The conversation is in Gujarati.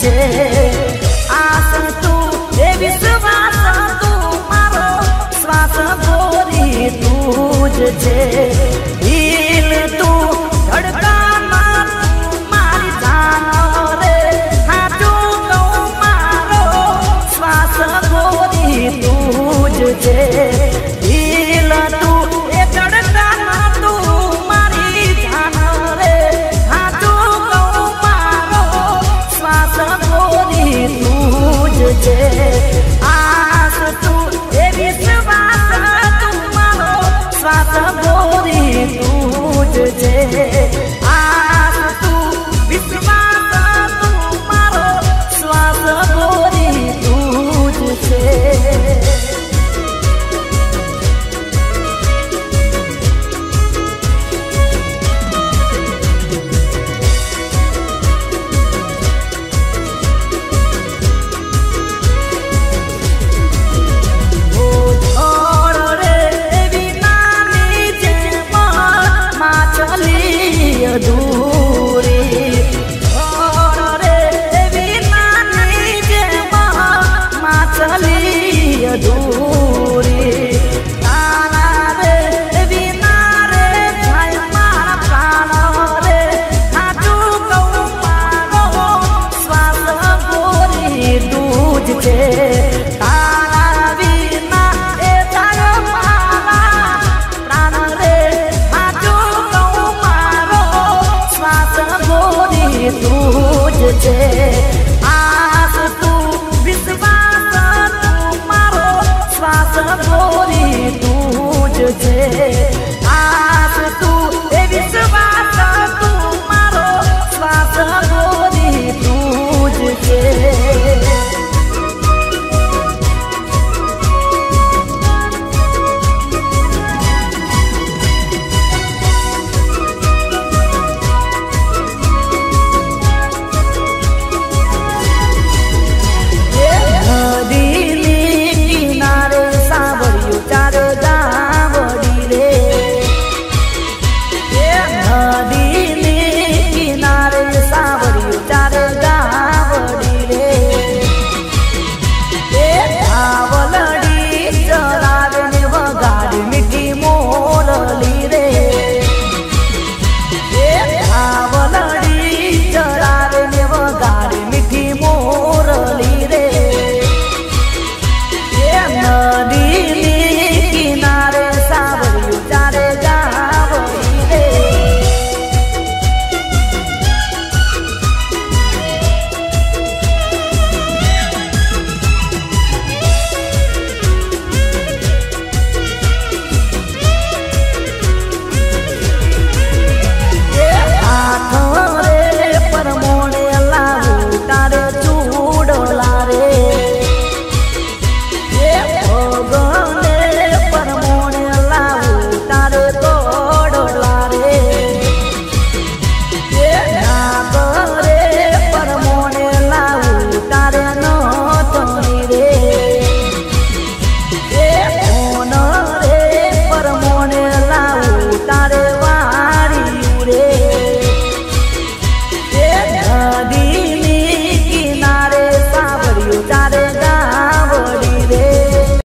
છે. આસન તું દેવી શ્વાસ તું મારો શ્વાસ ભોરી તું જ છે. શ્વાસ ગોરી તું જ છે ખુશી તું જ છે આસ તું વિશ્વાસ તું એ વિશ્વાસ